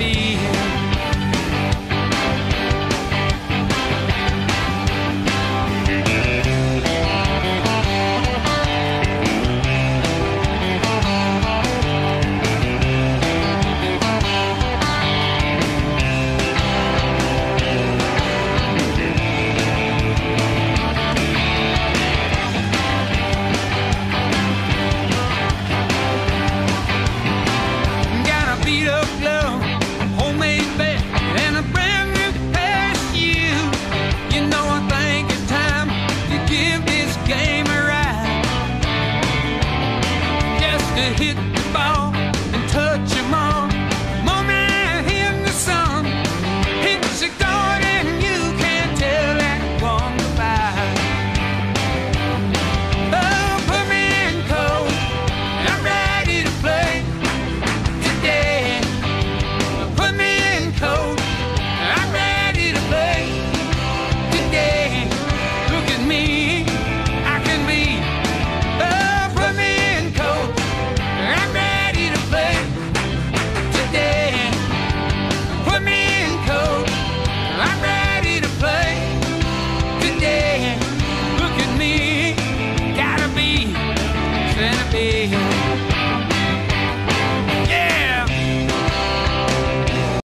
be here. to hit.